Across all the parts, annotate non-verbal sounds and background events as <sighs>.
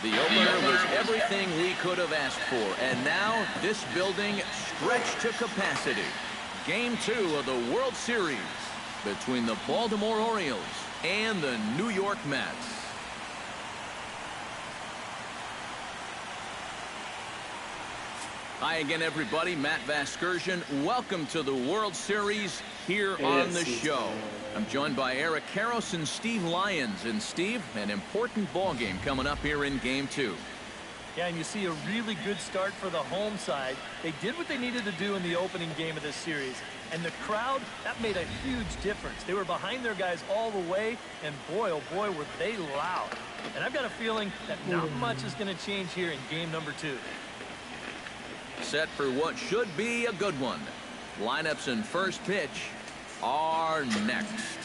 The opener was everything we could have asked for, and now this building stretched to capacity. Game two of the World Series between the Baltimore Orioles and the New York Mets. Hi again, everybody. Matt Vasgersian. Welcome to the World Series here on the show. I'm joined by Eric Karros and Steve Lyons. And Steve, an important ball game coming up here in Game 2. Yeah, and you see a really good start for the home side. They did what they needed to do in the opening game of this series. And the crowd, that made a huge difference. They were behind their guys all the way, and boy, oh boy, were they loud. And I've got a feeling that not much is going to change here in game number two. Set for what should be a good one. Lineups and first pitch are next.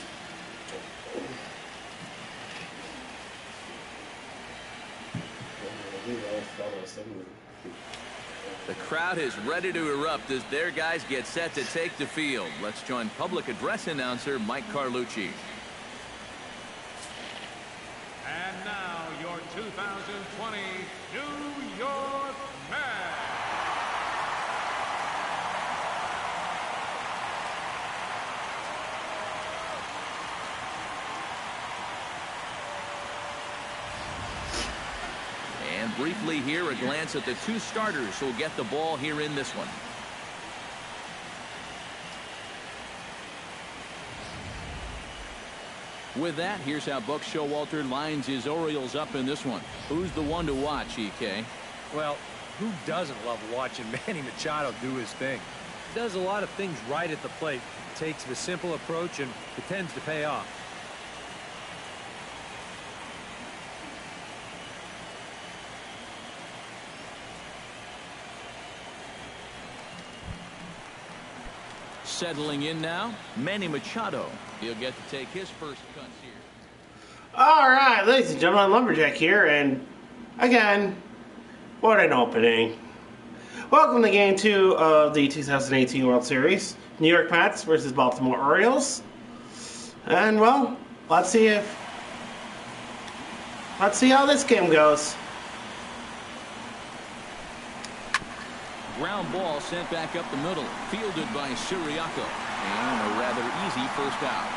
The crowd is ready to erupt as their guys get set to take the field. Let's join public address announcer Mike Carlucci. And now your 2020 New York Mets. And briefly here, a glance at the two starters who will get the ball here in this one. With that, here's how Buck Showalter lines his Orioles up in this one. Who's the one to watch, EK? Well, who doesn't love watching <laughs> Manny Machado do his thing? He does a lot of things right at the plate, takes the simple approach, and it tends to pay off. Settling in now, Manny Machado. He'll get to take his first cuts here. All right, ladies and gentlemen, Lumberjack here, and again, what an opening. Welcome to uh, Game 2 of the 2018 World Series. New York Mets versus Baltimore Orioles. And, well, let's see if... Let's see how this game goes. Ground ball sent back up the middle, fielded by Ciriaco. And a rather easy first out.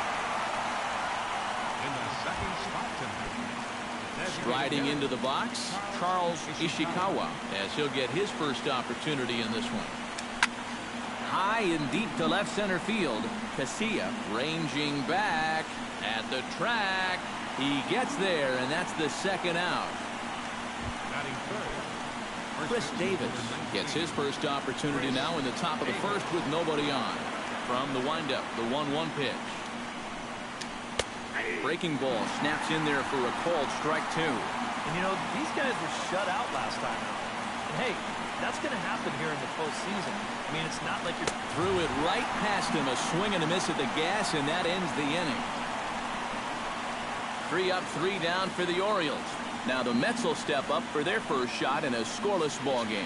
In the second spot tonight. Striding into the box, Charles Ishikawa, as he'll get his first opportunity in this one. High and deep to left center field. Casilla ranging back at the track. He gets there, and that's the second out. Chris Davis gets his first opportunity now in the top of the first with nobody on. From the windup, the 1-1 pitch. Breaking ball snaps in there for a called strike two. And you know, these guys were shut out last time out. And hey, that's going to happen here in the postseason. I mean, it's not like you're... Threw it right past him, a swing and a miss at the gas, and that ends the inning. Three up, three down for the Orioles. Now the Mets will step up for their first shot in a scoreless ball game.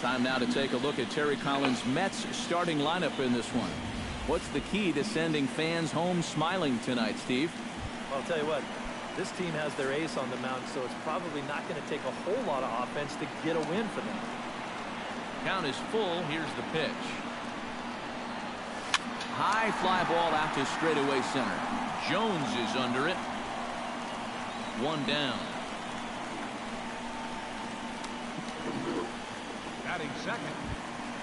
Time now to take a look at Terry Collins' Mets starting lineup in this one. What's the key to sending fans home smiling tonight, Steve? Well, I'll tell you what, this team has their ace on the mound, so it's probably not going to take a whole lot of offense to get a win for them. Count is full. Here's the pitch. High fly ball out to straightaway center. Jones is under it. One down. Batting second.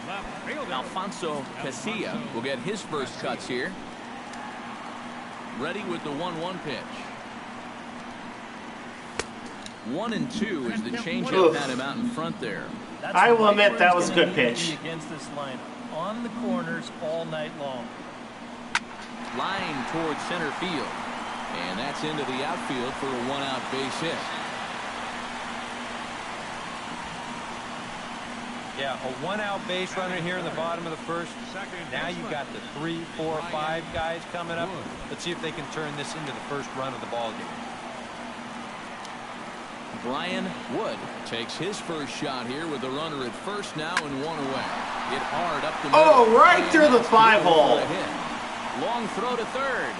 Left fielder. Alfonso Casilla will get his first cuts here. Ready with the 1-1 pitch. One and two is the changeup Oof. had him out in front there. That's I will admit that was a good pitch. Against this lineup, on the corners all night long. Line towards center field. And that's into the outfield for a one-out base hit. Yeah, a one-out base runner here in the bottom of the first. Now you've got the three, four, five guys coming up. Let's see if they can turn this into the first run of the ball game. Brian Wood takes his first shot here with the runner at first now and one away. Hit hard up the middle. Oh, right through the five hole. Long throw to third.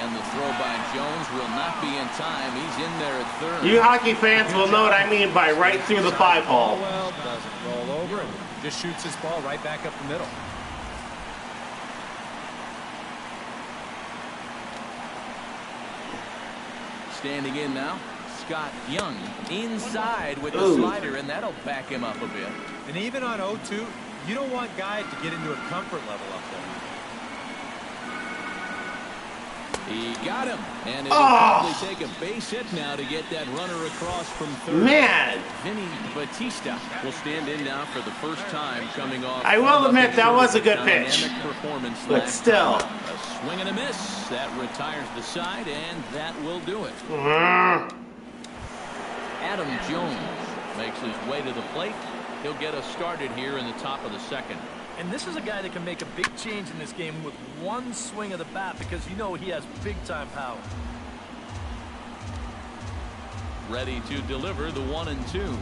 And the throw by Jones will not be in time. He's in there at third. You hockey fans will know what I mean by right through the five hole. Well, doesn't roll over and just shoots his ball right back up the middle. Standing in now, Scott Young inside with the Ooh. slider, and that'll back him up a bit. And even on 0-2, you don't want guys to get into a comfort level up there. He got him, and it'll Oh. probably take a base hit now to get that runner across from third. Man, Vinny Batista will stand in now for the first time coming off. I will admit that was a good pitch. Performance But still. time. A swing and a miss. That retires the side, and that will do it. Mm. Adam Jones makes his way to the plate. He'll get us started here in the top of the second. And this is a guy that can make a big change in this game with one swing of the bat because you know he has big-time power. Ready to deliver the one and two.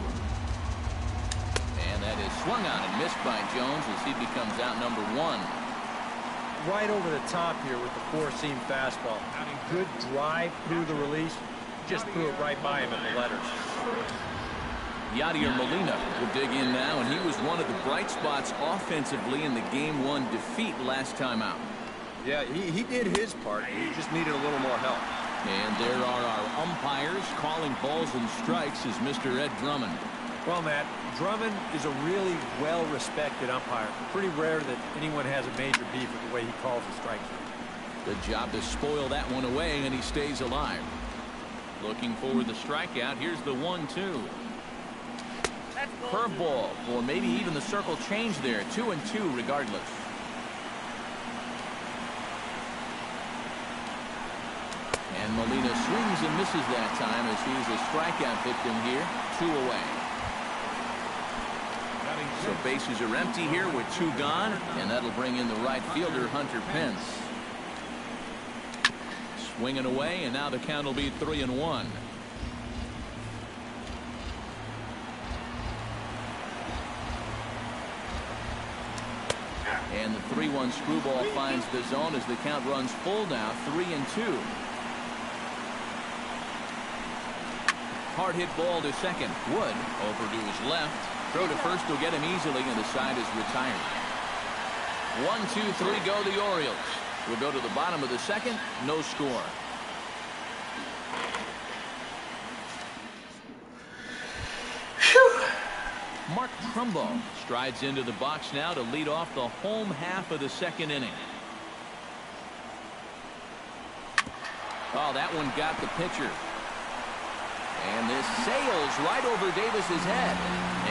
And that is swung on and missed by Jones as he becomes out number one. Right over the top here with the four-seam fastball. Good drive through the release. Just threw it right by him in the letters. Yadier Molina will dig in now, and he was one of the bright spots offensively in the game one defeat last time out. Yeah, he, he did his part. He just needed a little more help. And there are our umpires calling balls and strikes is Mr. Ed Drummond. Well, Matt, Drummond is a really well-respected umpire. Pretty rare that anyone has a major beef with the way he calls the strikes. Good job to spoil that one away, and he stays alive. Looking for the strikeout. Here's the one-two. Curveball, or maybe even the circle change there. Two and two, regardless. And Molina swings and misses that time as he's a strikeout victim here. Two away. So bases are empty here with two gone, and that'll bring in the right fielder, Hunter Pence. Swinging away, and now the count will be three and one. 3-1 screwball finds the zone as the count runs full now, three and two. Hard hit ball to second. Wood over to his left. Throw to first will get him easily, and the side is retired. One, two, three, go the Orioles. We'll go to the bottom of the second. No score. Mark Trumbo strides into the box now to lead off the home half of the second inning. Oh, that one got the pitcher. And this sails right over Davis's head.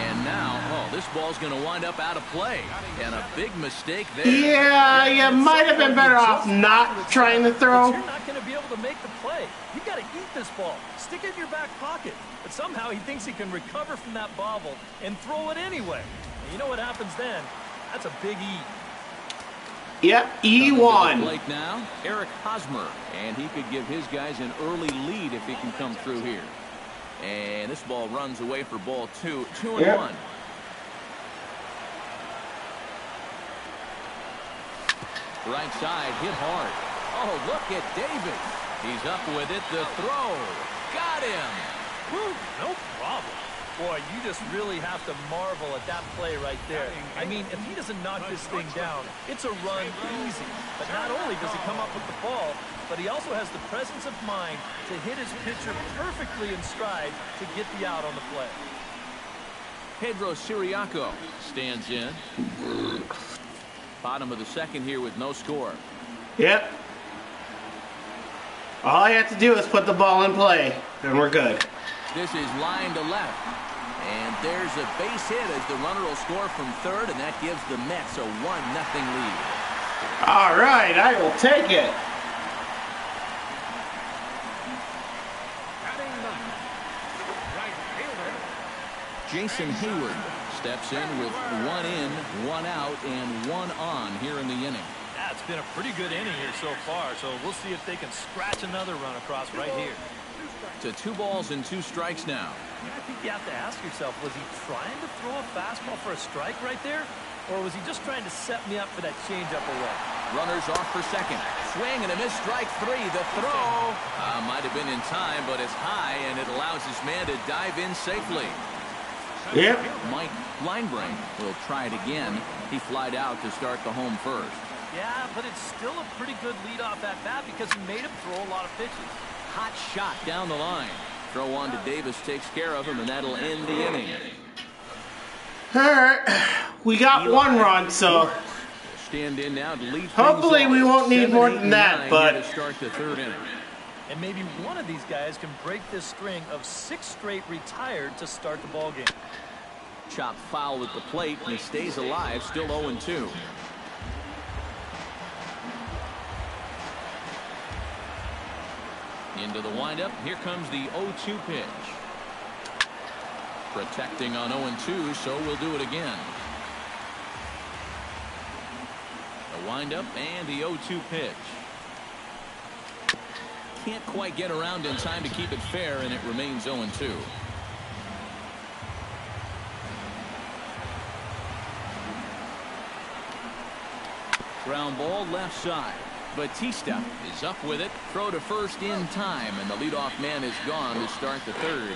And now, oh, this ball's going to wind up out of play. And a big mistake there. Yeah, you might have been better off not trying to throw. You're not going to able to make the play. You got to eat this ball. Stick it in your back pocket. But somehow he thinks he can recover from that bobble and throw it anyway. And you know what happens then? That's a big E. Yep, Coming to the E1. plate now, Eric Hosmer, and he could give his guys an early lead if he can come through here. And this ball runs away for ball two, two and Yep. one. Right side, hit hard. Oh, look at Davis. He's up with it. The throw. Got him. Whew, no problem. Boy, you just really have to marvel at that play right there. I mean, if he doesn't knock this thing down, it's a run easy. But not only does he come up with the ball, but he also has the presence of mind to hit his pitcher perfectly in stride to get the out on the play. Pedro Ciriaco stands in. Bottom of the second here with no score. Yep. All I have to do is put the ball in play, and we're good. This is line to left. And there's a base hit as the runner will score from third, and that gives the Mets a 1 nothing lead. All right, I will take it. batting ninth, right fielder, Jason Heyward steps in with one in, one out, and one on here in the inning. Yeah, it's been a pretty good inning here so far, so we'll see if they can scratch another run across right here. to two balls and two strikes now. I think you have to ask yourself, was he trying to throw a fastball for a strike right there? Or was he just trying to set me up for that changeup away? Runners off for second. Swing and a miss strike three. The throw uh, might have been in time, but it's high, and it allows his man to dive in safely. Yep. Mike Linebrain will try it again. He flied out to start the home first. Yeah, but it's still a pretty good leadoff at bat because he made him throw a lot of pitches. Hot shot down the line. Throw on to Davis takes care of him, and that'll end the inning. All right. We got one run, so Stand in now to lead. Hopefully we won't need Seven, more than that, but- start the third inning. And maybe one of these guys can break this string of six straight retired to start the ball game. Chop foul at the plate, and he stays alive, still 0-2. Into the windup. Here comes the 0-2 pitch. Protecting on 0-2, so we'll do it again. The windup and the 0-2 pitch. Can't quite get around in time to keep it fair, and it remains 0-2. Ground ball left side. Batista is up with it. Throw to first in time, and the leadoff man is gone to start the third.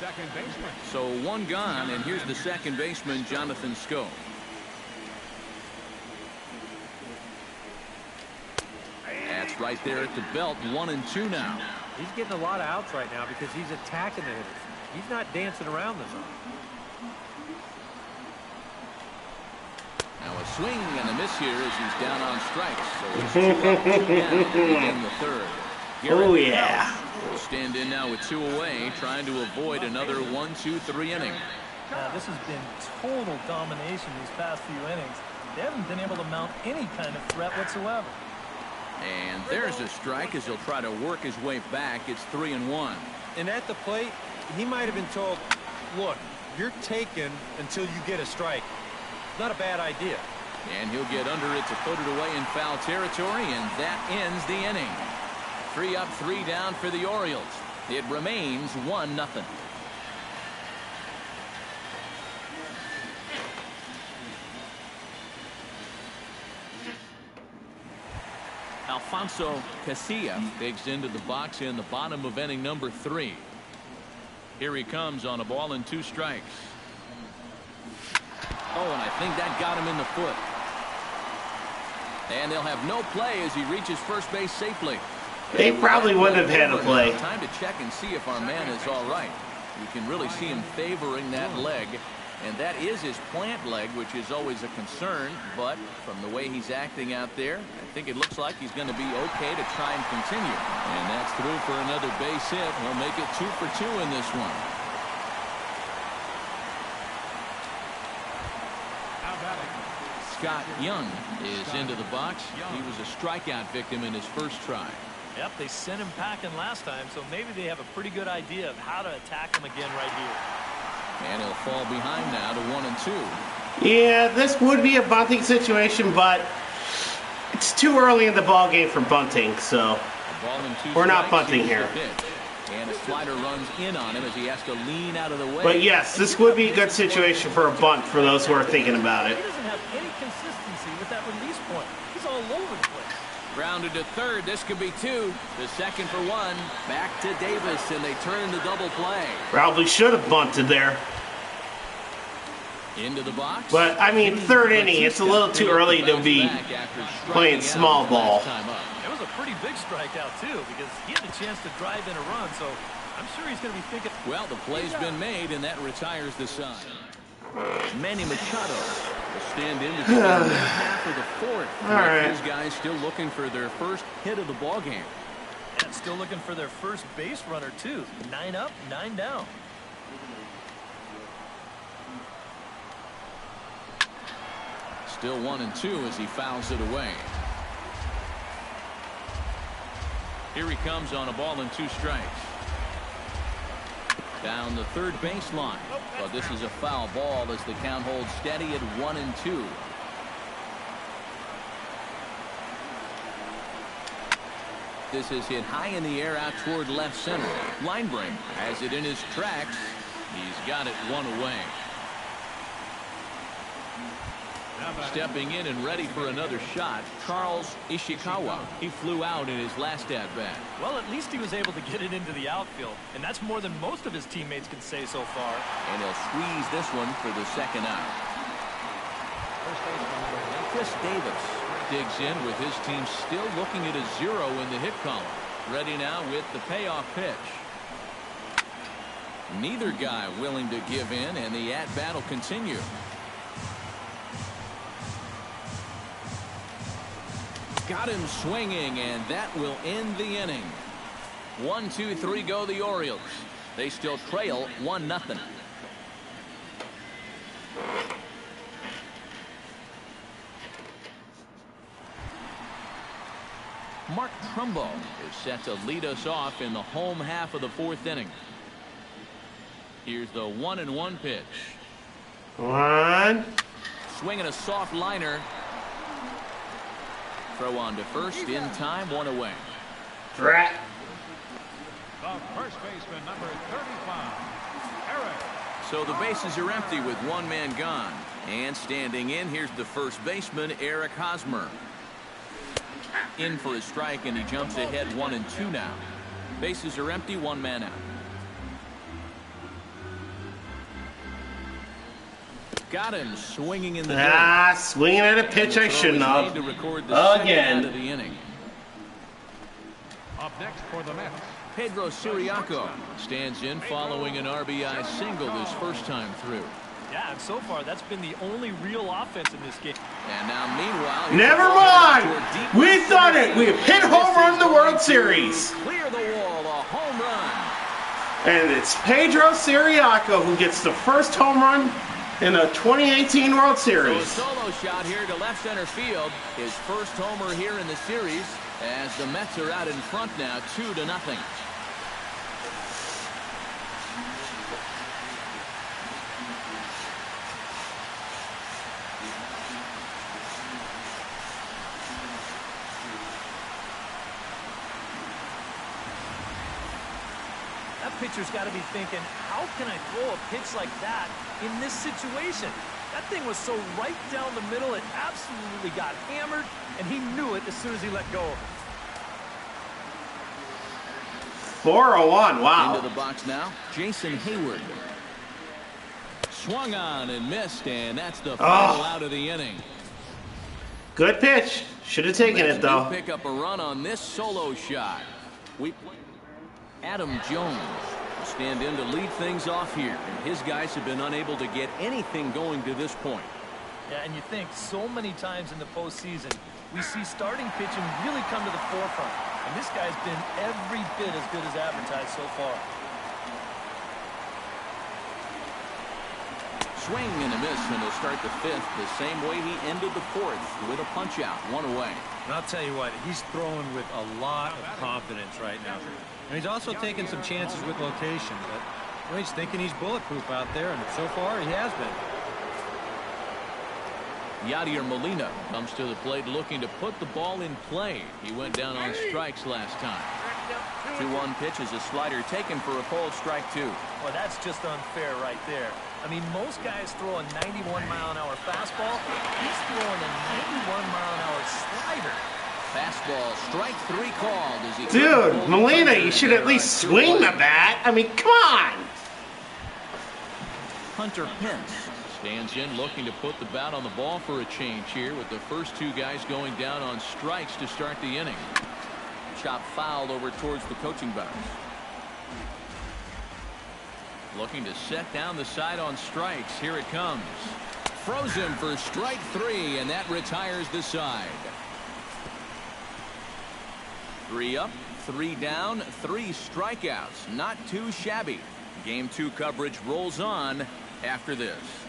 Second baseman. So one gone, and here's the second baseman, Jonathan Schoop. That's right there at the belt, one and two now. He's getting a lot of outs right now because he's attacking the hitters. He's not dancing around the zone. Now a swing and a miss here as he's down on strikes. So it's two up, down <laughs> the third. Garrett oh yeah. will stand in now with two away, trying to avoid another one, two, three inning. Now, this has been total domination these past few innings. They haven't been able to mount any kind of threat whatsoever. And there's a strike as he'll try to work his way back. It's three and one. And at the plate, he might have been told, look, you're taken until you get a strike. Not a bad idea. And he'll get under it to put it away in foul territory, and that ends the inning. Three up, three down for the Orioles. It remains one nothing. Alfonso Casilla digs into the box in the bottom of inning number three. Here he comes on a ball and two strikes. Oh, and I think that got him in the foot. And they'll have no play as he reaches first base safely. They probably wouldn't have had a play. Time to check and see if our man is all right. You can really see him favoring that leg. And that is his plant leg, which is always a concern. But from the way he's acting out there, I think it looks like he's going to be okay to try and continue. And that's through for another base hit. He'll make it two for two in this one. Now batting, Scott Young is into the box. He was a strikeout victim in his first try. Yep, they sent him packing last time, so maybe they have a pretty good idea of how to attack him again right here. And he'll fall behind now to one and two. Yeah, this would be a bunting situation, but it's too early in the ball game for bunting. So A ball and two We're not bunting Here's here. The pitch. And a slider runs in on him as he has to lean out of the way. But yes, this would be a good situation for a bunt for those who are thinking about it. He it. doesn't have any consistency with that release point. He's all over the place. Grounded to third. This could be two. The second for one. Back to Davis, and they turn the double play. Probably should have bunted there. Into the box. But, I mean, third inning, it's a little too early to be playing small ball. It was a pretty big strikeout, too, because he had the chance to drive in a run, so I'm sure he's going to be thinking, Well, the play's been made, and that retires the side. Manny Machado will stand in to begin the <sighs> half of the fourth. All right. These guys still looking for their first hit of the ball game. and still looking for their first base runner, too. Nine up, nine down. Still one and two as he fouls it away. Here he comes on a ball and two strikes. Down the third baseline. Oh, but this is a foul ball as the count holds steady at one and two. this is hit high in the air out toward left center. Linebringer has it in his tracks. He's got it one away. Stepping in and ready for another shot, Charles Ishikawa. He flew out in his last at-bat. Well, at least he was able to get it into the outfield, and that's more than most of his teammates can say so far. And he'll squeeze this one for the second out. Chris Davis digs in with his team still looking at a zero in the hit column. Ready now with the payoff pitch. Neither guy willing to give in, and the at-bat will continue. Got him swinging, and that will end the inning. One, two, three go the Orioles. They still trail one nothing. Mark Trumbo is set to lead us off in the home half of the fourth inning. Here's the one and one pitch. One. Swinging a soft liner. Throw on to first in time, one away. Drat. The first baseman, number 35, Eric. So the bases are empty with one man gone. And standing in, here's the first baseman, Eric Hosmer. In for a strike, and he jumps ahead one and two now. Bases are empty, one man out. Got him swinging in the dirt. Ah, swinging at a pitch I The throw shouldn't is have. made to record the second Again. out of the inning. Up next for the Mets. Pedro Ciriaco stands in following an RBI single his first time through. Yeah, and so far, that's been the only real offense in this game. And now, meanwhile, Never the ball headed mind. We left done it. We've hit home is run the World Series. Clear the wall, a home run. And it's Pedro Ciriaco who gets the first home run in the 2018 World So a Series. solo shot here to left center field. His first homer here in the series as the Mets are out in front now, two to nothing. That pitcher's got to be thinking, how can I throw a pitch like that in this situation? That thing was so right down the middle, it absolutely got hammered, and he knew it as soon as he let go. 401. Wow. Into the box now, Jason Heyward. Swung on and missed, and that's the ah. final out of the inning. Good pitch. Should have taken Mets it though. pick up a run on this solo shot. We Adam Jones will stand in to lead things off here. And his guys have been unable to get anything going to this point. Yeah, and you think so many times in the postseason, we see starting pitching really come to the forefront. And this guy's been every bit as good as advertised so far. Swing and a miss, and he'll start the fifth the same way he ended the fourth with a punch out, one away. And I'll tell you what, he's throwing with a lot of confidence right now. And he's also taking some chances with location, but you know, he's thinking he's bulletproof out there, and so far he has been. Yadier Molina comes to the plate looking to put the ball in play. He went down on strikes last time. 2-1 pitch is a slider taken for a cold strike two. Well, that's just unfair right there. I mean, most guys throw a 91 mile an hour fastball. He's throwing a 91 mile an hour slider. Fastball, strike three called as he Dude, Molina, you should at least swing the bat. I mean, come on. Hunter Pence stands in looking to put the bat on the ball for a change here with the first two guys going down on strikes to start the inning. Chop fouled over towards the coaching box. Looking to set down the side on strikes. Here it comes. Froze him for strike three, and that retires the side. Three up, three down, three strikeouts. Not too shabby. Game two coverage rolls on after this.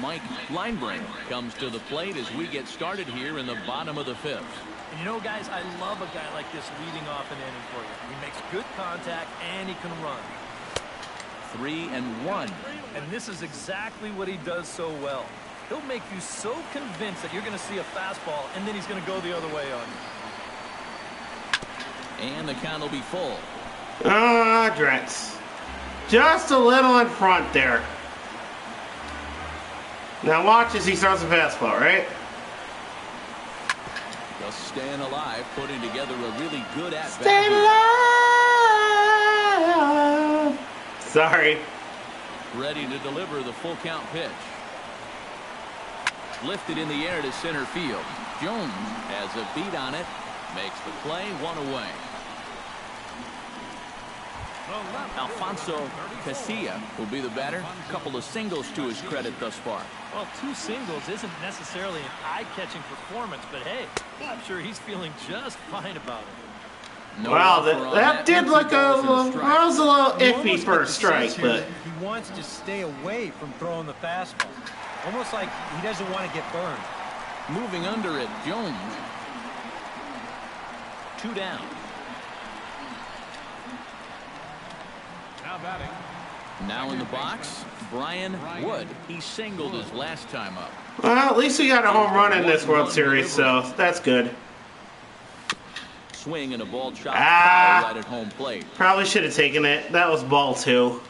Mike Linebringer comes to the plate as we get started here in the bottom of the fifth. And you know, guys, I love a guy like this leading off an inning for you. He makes good contact and he can run. three and one. And this is exactly what he does so well. He'll make you so convinced that you're going to see a fastball, and then he's going to go the other way on you. And the count will be full. Ah, Dretz. Just a little in front there. Now watch as he throws a fastball, right? Just staying alive, putting together a really good at Stay alive. Sorry. Ready to deliver the full count pitch. Lifted in the air to center field. Jones has a beat on it. Makes the play one away. The left Alfonso Casilla will be the batter. A couple of singles to his credit thus far. Well, two singles isn't necessarily an eye-catching performance, but hey, I'm sure he's feeling just fine about it. No Well, that, that did look a little, strike. that was a little iffy almost for a strike, but He wants to stay away from throwing the fastball. Almost like he doesn't want to get burned. Moving under it, Jones. Two down. Now batting. Now in the box, Brian Wood. He singled his last time up. well, at least we got a home run in this World Series, so that's good. Swing and a ball shot Ah. right at home plate. Probably should have taken it. That was ball two.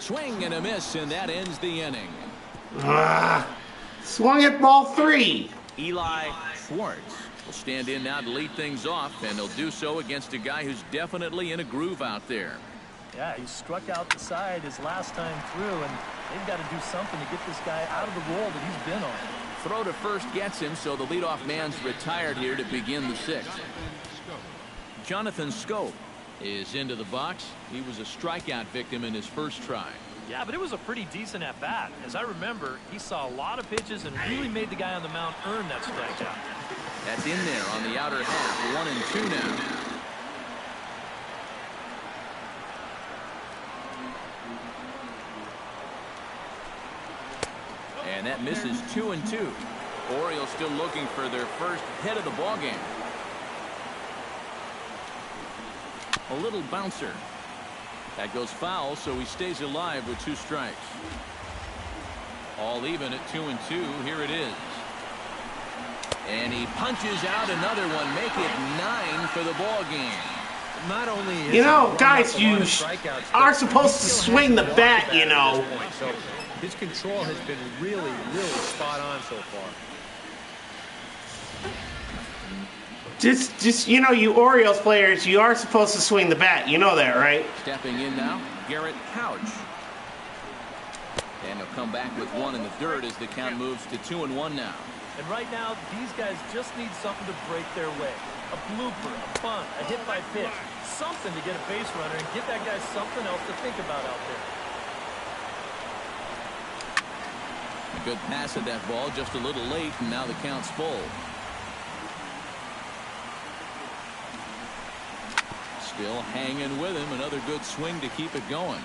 Swing and a miss, and that ends the inning. Ah, swung at ball three. Eli Schwartz will stand in now to lead things off, and he'll do so against a guy who's definitely in a groove out there. Yeah, he struck out the side his last time through, and they've got to do something to get this guy out of the role that he's been on. Throw to first gets him, so the leadoff man's retired here to begin the sixth. Jonathan Schoop is into the box. He was a strikeout victim in his first try. Yeah, but it was a pretty decent at-bat. As I remember, he saw a lot of pitches and really made the guy on the mound earn that strikeout. That's in there on the outer half. One and two now. And that misses two and two. Orioles still looking for their first hit of the ball game. A little bouncer. That goes foul, so he stays alive with two strikes. All even at two and two. Here it is. And he punches out another one, make it nine for the ball game. Not only is You know, guys, up a lot you sh- are supposed to he still swing the bat, you know. So his control has been really, really spot on so far. Just, just you know, you Orioles players, you are supposed to swing the bat. You know that, right? Stepping in now, Garrett Couch. And he'll come back with one in the dirt as the count moves to two and one now. And right now, these guys just need something to break their way. A blooper, a bunt, a hit by pitch. Something to get a base runner and give that guy something else to think about out there. A good pass at that ball, just a little late, and now the count's full. Still hanging with him. Another good swing to keep it going.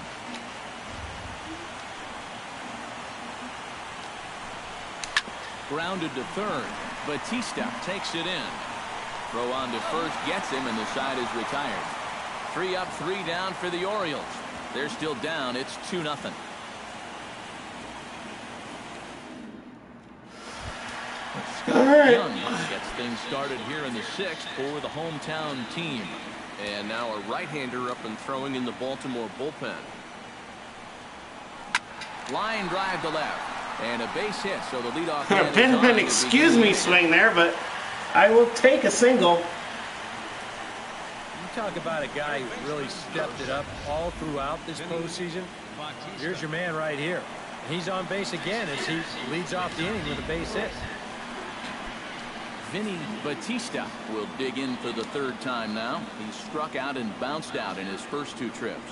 Grounded to third. Batista takes it in. Throw on to first gets him, and the side is retired. Three up, three down for the Orioles. They're still down. It's 2 nothing. Scott All right. Young gets things started here in the sixth for the hometown team. And now a right-hander up and throwing in the Baltimore bullpen. Line drive to left. And a base hit, so the leadoff man is Been, on been to excuse me swing there, but I will take a single. You talk about a guy who really stepped it up all throughout this postseason. Here's your man right here. He's on base again as he leads off the inning with a base hit. Vinny Batista will dig in for the third time now. He struck out and bounced out in his first two trips.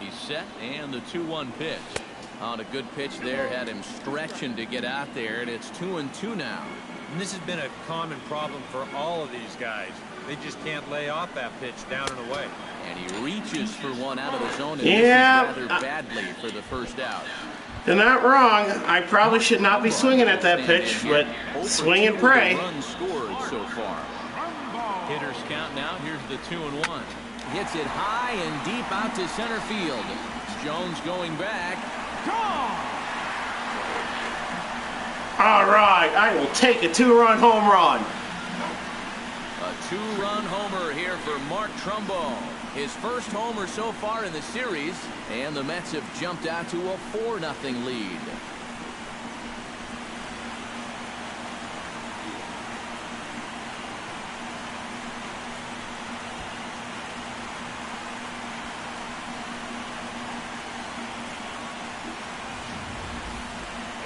He's set and the 2-1 pitch. On a good pitch there, had him stretching to get out there, and it's 2 and 2 now. And this has been a common problem for all of these guys. They just can't lay off that pitch down and away. And he reaches for one out of the zone and Yeah, misses rather badly for the first out. You're not wrong. I probably should not be swinging at that pitch, but swing and pray. Run scored so far. Hitters count now. Here's the two and one. Hits it high and deep out to center field. Jones going back. All right, I will take a two-run home run. A two-run homer here for Mark Trumbo. His first homer so far in the series, and the Mets have jumped out to a 4-0 lead.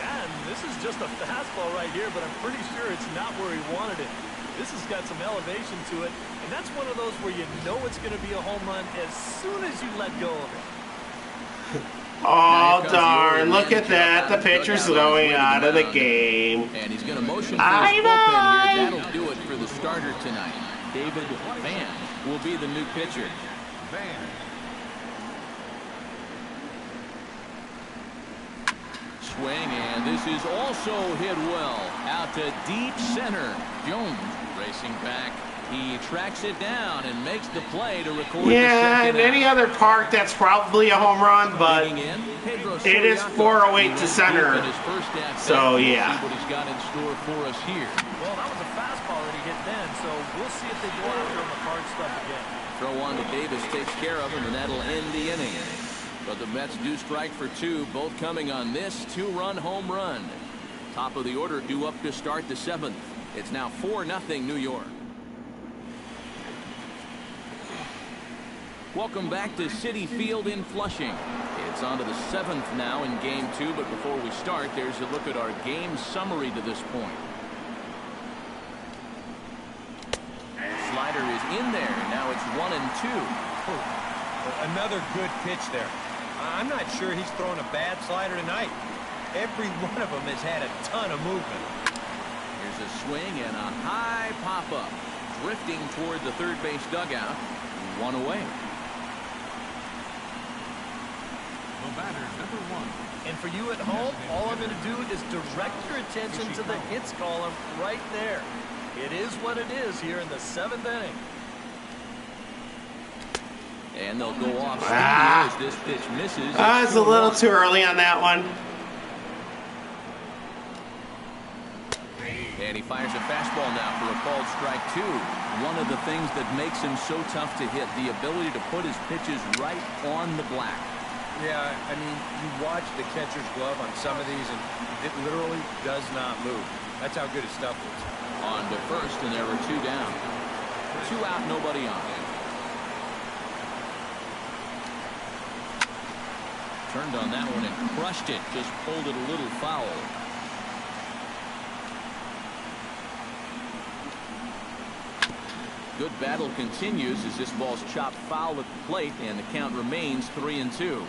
And this is just a fastball right here, but I'm pretty sure it's not where he wanted it. This has got some elevation to it, and that's one of those where you know it's going to be a home run as soon as you let go of it. <laughs> Oh, darn. Look at that. The pitcher's going out of the game. And he's going to motion for Bye his bye. bullpen here. That'll do it for the starter tonight. David Van will be the new pitcher. Van. Swing, and this is also hit well. Out to deep center. Jones racing back. He tracks it down and makes the play to record the Yeah, in second any out. other park, that's probably a home run, but in, it is 408 to center. his first at-bat. So, We'll yeah. See what he's got in store for us here. Well, that was a fastball that he hit then, so we'll see if they go after him with hard stuff again. Throw on to Davis takes care of him, and that'll end the inning. But the Mets do strike for two, both coming on this two-run home run. Top of the order due up to start the seventh. It's now 4-0 New York. Welcome back to Citi Field in Flushing. It's on to the seventh now in game two, but before we start, there's a look at our game summary to this point. Slider is in there. Now it's one and two. Another good pitch there. I'm not sure he's thrown a bad slider tonight. Every <laughs> one of them has had a ton of movement. Here's a swing and a high pop-up. Drifting toward the third base dugout. One away. The batter, number one. And for you at home, all I'm going to do is direct your attention to the hits column right there. It is what it is here in the seventh inning. And they'll go off Ah. as this pitch misses. uh, it's a little too early on that one. And he fires a fastball now for a called strike two. One of the things that makes him so tough to hit, the ability to put his pitches right on the black. Yeah, I mean, you watch the catcher's glove on some of these, and it literally does not move. That's how good his stuff is. On to first, and there were two down. Two out, nobody on. Turned on that one and crushed it. Just pulled it a little foul. Good battle continues as this ball's chopped foul at the plate, and the count remains three and two.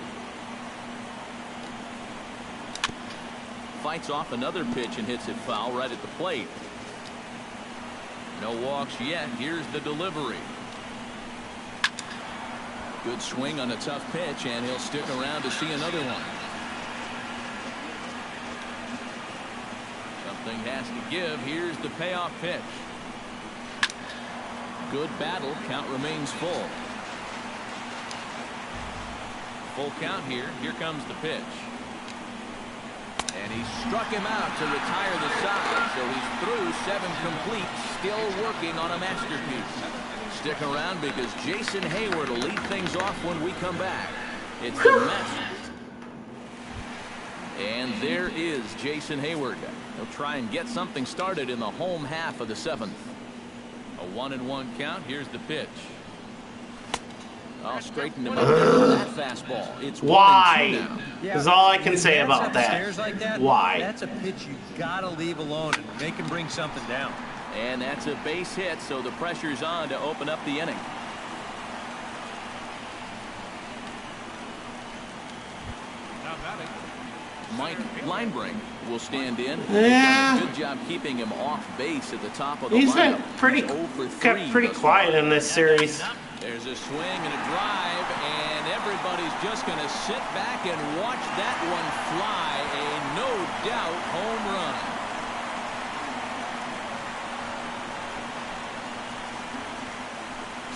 Fights off another pitch and hits it foul right at the plate. No walks yet. Here's the delivery. Good swing on a tough pitch, and he'll stick around to see another one. Something has to give. Here's the payoff pitch. Good battle. Count remains full. Full count here. Here comes the pitch. And he struck him out to retire the side. So he's through seven complete, still working on a masterpiece. Stick around because Jason Heyward will lead things off when we come back. It's the Mets. And there is Jason Heyward. He'll try and get something started in the home half of the seventh. A one and one count. Here's the pitch. I'll straighten him up that fastball. It's one and two Why? Is all I can say about that. Like that. Why? That's a pitch you've gotta leave alone and make him bring something down. And that's a base hit, so the pressure's on to open up the inning. Now batting. Eh? Mike Linebrink will stand in. He's Yeah. a good job keeping him off base at the top of the He's been lineup. pretty, He's kept pretty quiet in this series. There's a swing and a drive, and everybody's just going to sit back and watch that one fly. A no doubt home run.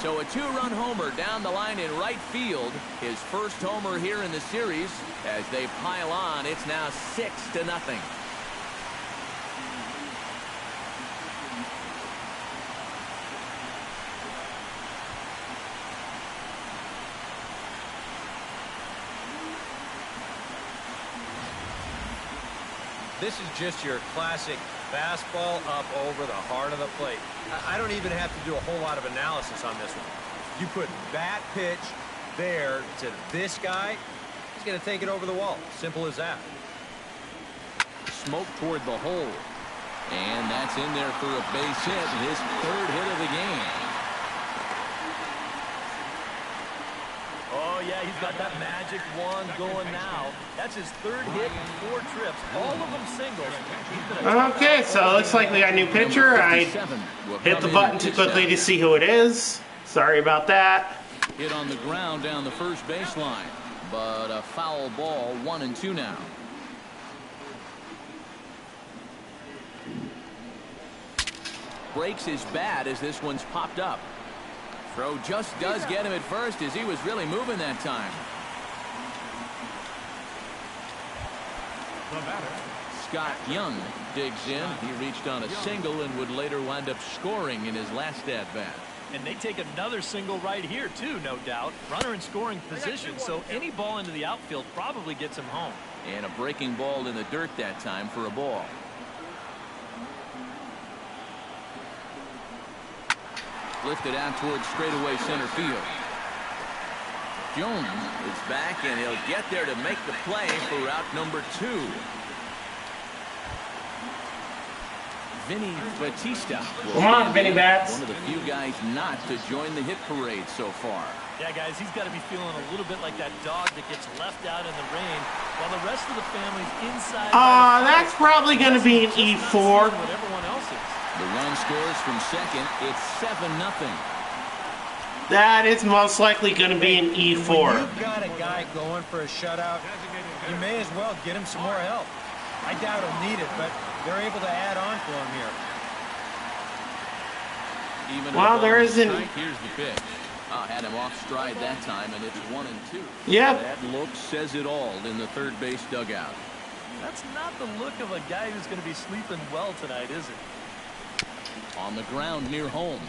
So a two-run homer down the line in right field. His first homer here in the series. As they pile on, it's now six to nothing. This is just your classic fastball up over the heart of the plate. I don't even have to do a whole lot of analysis on this one. You put that pitch there to this guy, he's going to take it over the wall. Simple as that. Smoke toward the hole. And that's in there for a base hit. His third hit of the game. Oh, yeah, he's got that magic wand going now. That's his third hit in four trips, all of them singles. Okay, so it looks like we got a new pitcher. I hit the button too quickly to see who it is. Sorry about that. Hit on the ground down the first baseline, but a foul ball, one and two now. Breaks his bat as this one's popped up. Throw just does get him at first as he was really moving that time. The batter. Scott Young digs in. He reached on a single and would later wind up scoring in his last at bat. And they take another single right here, too, no doubt. Runner in scoring position, so any ball into the outfield probably gets him home. And a breaking ball in the dirt that time for a ball. Lifted out towards straightaway center field. Jones is back, and he'll get there to make the play for route number two. Vinny Batista. Come on, Vinny Bats. One of the few guys not to join the hit parade so far. Yeah, guys, he's got to be feeling a little bit like that dog that gets left out in the rain while the rest of the family's inside. Uh, that's probably going to be an E4. What everyone else is. The run scores from second. It's 7 nothing. That is most likely going to be an E4. you've got a guy going for a shutout, you may as well get him some more help. I doubt he'll need it, but they're able to add on for him here. Even Well, with there one isn't- strike, Here's the pitch. Uh, had him off stride that time, and it's one and two. Yep. That look says it all in the third base dugout. That's not the look of a guy who's going to be sleeping well tonight, is it? On the ground near home.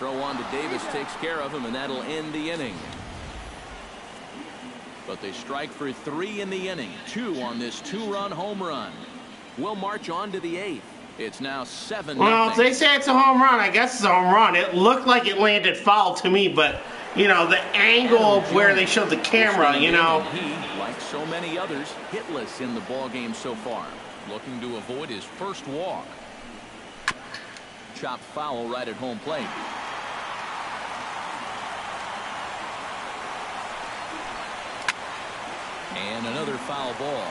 Throw on to Davis takes care of him, and that'll end the inning. But they strike for three in the inning. Two on this two-run home run. We'll march on to the eighth. It's now 7 Well, if they say it's a home run, I guess it's a home run. It looked like it landed foul to me, but, you know, the angle of where they showed the camera, you know. He, like so many others, hitless in the ball game so far. Looking to avoid his first walk. Chopped foul right at home plate. And another foul ball.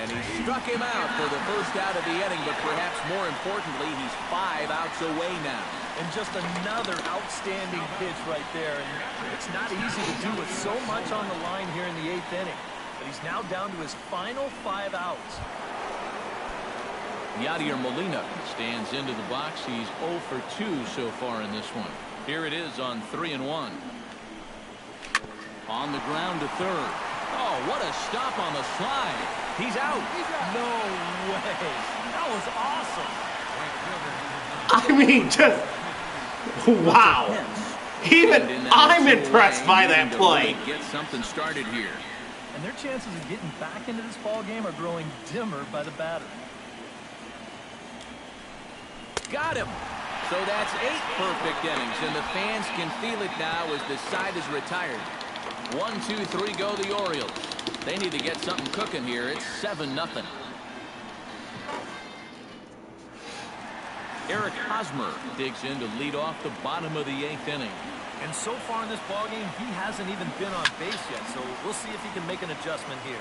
And he struck him out for the first out of the inning, but perhaps more importantly, he's five outs away now. And just another outstanding pitch right there. And it's not easy to do with so much on the line here in the eighth inning. But he's now down to his final five outs. Yadier Molina stands into the box. He's 0 for 2 so far in this one. Here it is on 3 and 1. On the ground to third. Oh, what a stop on the slide. He's out. No way. That was awesome. I mean, just, wow. Even And in that I'm impressed by that play. Get something started here. And their chances of getting back into this ball game are growing dimmer by the batter. Got him. So that's eight perfect innings, and the fans can feel it now as the side is retired. One, two, three, go the Orioles. They need to get something cooking here. It's 7 nothing. Eric Hosmer digs in to lead off the bottom of the eighth inning. And so far in this ball game, he hasn't even been on base yet. So we'll see if he can make an adjustment here.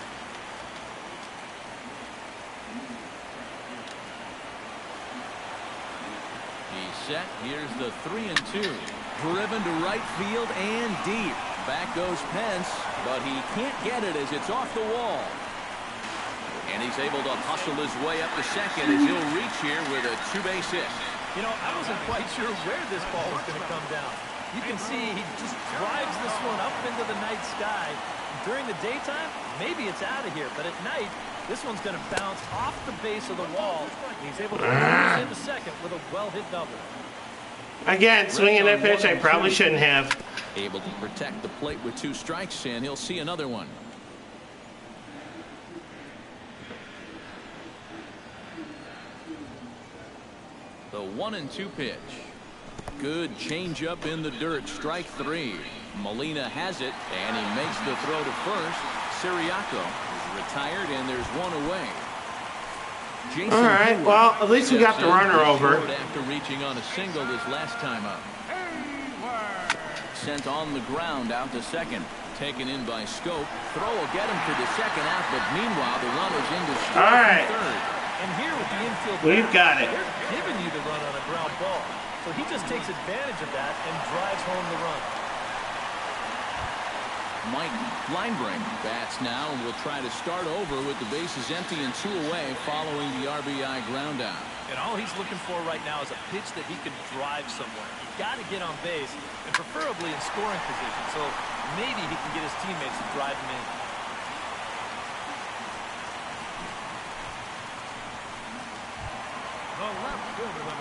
He's set. Here's the three and two. Driven to right field and deep. Back goes Pence, but he can't get it as it's off the wall. And he's able to hustle his way up to second as he'll reach here with a two-base hit. You know, I wasn't quite sure where this ball was going to come down. You can see he just drives this one up into the night sky. During the daytime, maybe it's out of here, but at night, this one's going to bounce off the base of the wall. And he's able to cruise into second with a well-hit double. Again, swinging that pitch I probably shouldn't have. Able to protect the plate with two strikes, and he'll see another one. The one and two pitch. Good changeup in the dirt. Strike three. Molina has it, and he makes the throw to first. Ciriaco is retired, and there's one away. Jason All right, Heyward well, at least we got the runner over. After reaching on a single this last time up. Sent on the ground out to second. Taken in by Schoop. Throw will get him to the second out, but meanwhile the runner's into strike All right. third. And here with the infield We've back, got it. They're giving you the run on a ground ball. So he just takes advantage of that and drives home the run. Mike Linebrink bats now and will try to start over with the bases empty and two away following the RBI ground out. And all he's looking for right now is a pitch that he can drive somewhere. He's got to get on base, and preferably in scoring position, so maybe he can get his teammates to drive him in. The left fielder, number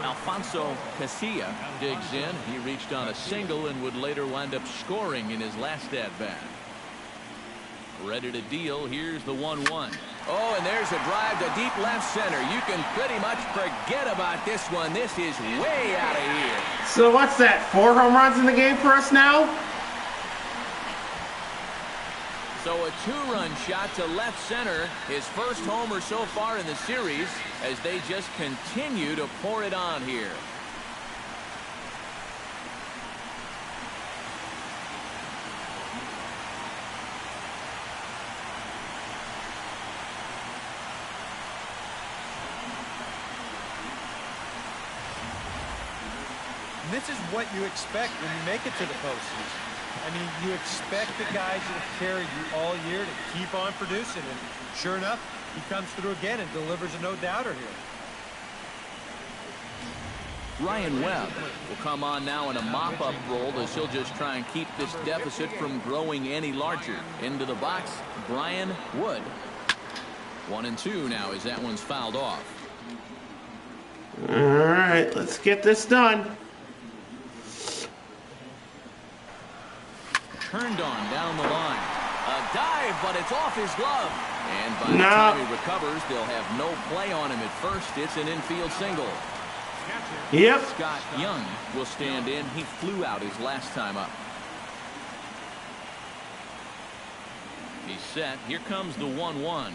Alfonso Casilla digs in. He reached on a single and would later wind up scoring in his last at-bat. Ready to deal. Here's the 1-1. Oh, and there's a drive to deep left center. You can pretty much forget about this one. This is way out of here. So what's that? Four home runs in the game for us now? So a two-run shot to left center. His first homer so far in the series as they just continue to pour it on here. This is what you expect when you make it to the postseason. I mean, you expect the guys that have carried you all year to keep on producing. And sure enough, he comes through again and delivers a no-doubter here. Ryan Webb will come on now in a mop-up role as he'll just try and keep this deficit from growing any larger. Into the box, Brian Wood. One and two now as that one's fouled off. All right, let's get this done. Turned on down the line. A dive, but it's off his glove. And by the time he recovers, they'll have no play on him at first. It's an infield single. Yep. Scott Young will stand in. He flew out his last time up. He's set. Here comes the 1-1.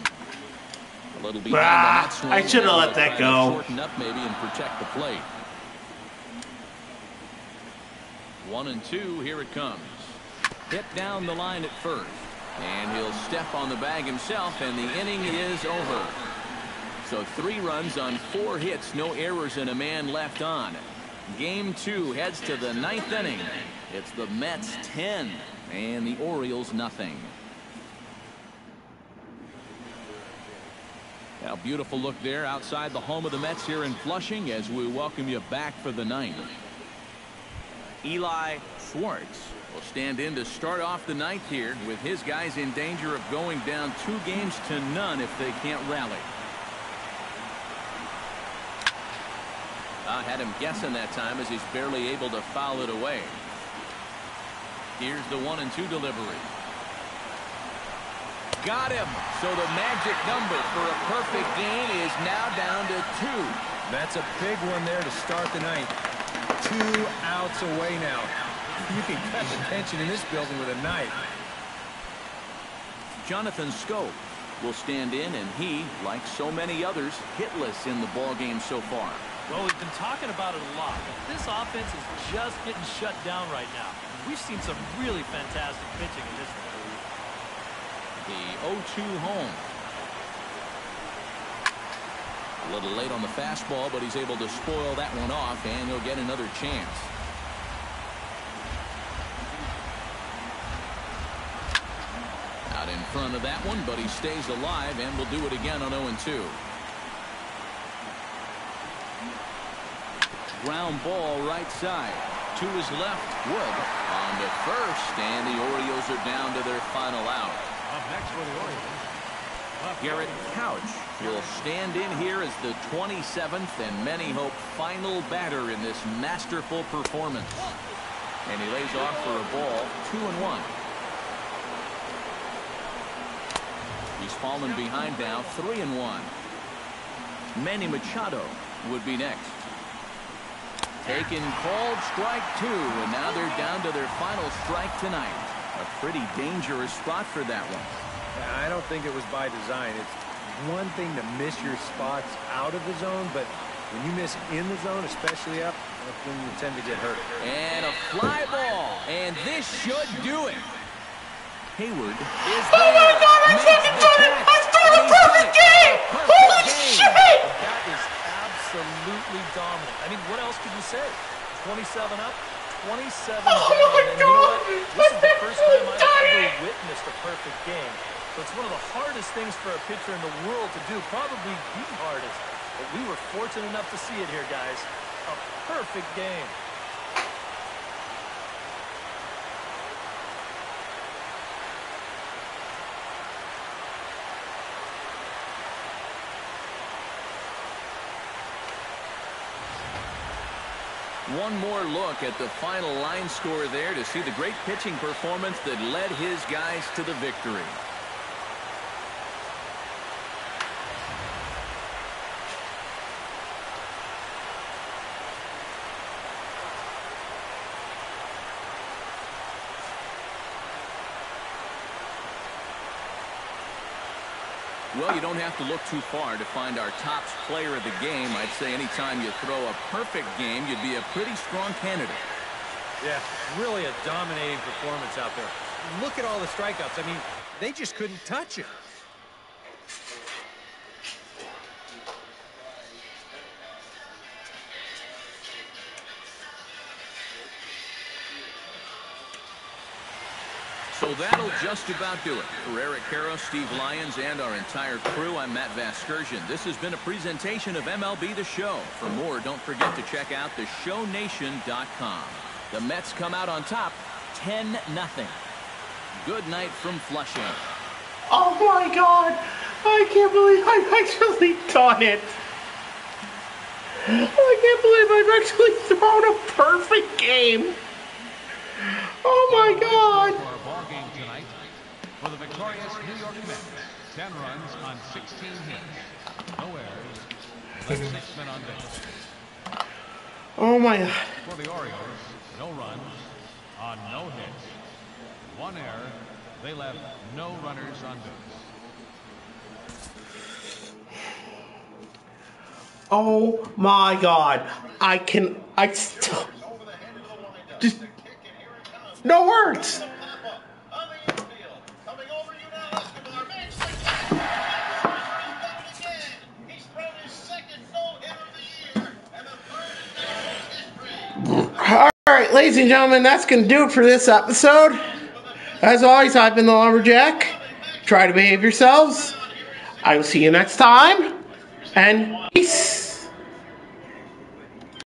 A little behind Ah, that swing. I shoulda let that go. Shorten up maybe and protect the plate. One and two. Here it comes. Hit down the line at first. And he'll step on the bag himself, and the inning is over. So three runs on four hits, no errors, and a man left on. Game two heads to the ninth inning. It's the Mets 10 and the Orioles nothing. A beautiful look there outside the home of the Mets here in Flushing as we welcome you back for the ninth. Eli Schwartz will stand in to start off the ninth here with his guys in danger of going down two games to none if they can't rally. I had him guessing that time as he's barely able to foul it away. Here's the one and two delivery. Got him. So the magic number for a perfect game is now down to two. That's a big one there to start the night. Two outs away now. You can cut the tension in this building with a knife. Jonathan Schoop will stand in, and he, like so many others, hitless in the ball game so far. Well, we've been talking about it a lot. but This offense is just getting shut down right now. We've seen some really fantastic pitching in this one. The 0-2 home. A little late on the fastball, but he's able to spoil that one off, and he'll get another chance. Of that one, but he stays alive and will do it again on 0-2. Ground ball right side. To his left, Wood on to first, and the Orioles are down to their final out. Up next for the Orioles. Garrett Couch will stand in here as the 27th and many hope final batter in this masterful performance. And he lays off for a ball, two and one. He's fallen behind now, three and one. Manny Machado would be next. Taken called strike two, and now they're down to their final strike tonight. A pretty dangerous spot for that one. I don't think it was by design. It's one thing to miss your spots out of the zone, but when you miss in the zone, especially up, that's when you tend to get hurt. And a fly ball. And this should do it. Heyward is Oh my. God, I Makes fucking done it! I threw a perfect game! Perfect Holy game. shit! That is absolutely dominant. I mean, what else could you say? 27 up, 27 Oh down. my and you know what? God! This is the first time I've ever witnessed a perfect game. So it's one of the hardest things for a pitcher in the world to do, probably the hardest. But we were fortunate enough to see it here, guys. A perfect game. One more look at the final line score there to see the great pitching performance that led his guys to the victory. Well, you don't have to look too far to find our tops player of the game. I'd say anytime you throw a perfect game, you'd be a pretty strong candidate. Yeah, really a dominating performance out there. Look at all the strikeouts. I mean, they just couldn't touch it. Just about do it. For Eric Karros, Steve Lyons, and our entire crew, I'm Matt Vasgersian. This has been a presentation of MLB The Show. For more, don't forget to check out theshownation.com. The Mets come out on top, 10-0. Good night from Flushing. Oh my god! I can't believe I've actually done it! I can't believe I've actually thrown a perfect game! Oh my god! For our ball game tonight, for the victorious New York Mets, 10 runs on 16 hits. No errors. Left six men on base. Oh my god. For the Orioles, no runs on no hits. One error. They left no runners on base. Oh my god. I can. I still. Just. No words! History. Alright, ladies and gentlemen, that's going to do it for this episode. As always, I've been the Lumberjack. Try to behave yourselves. I will see you next time. And peace.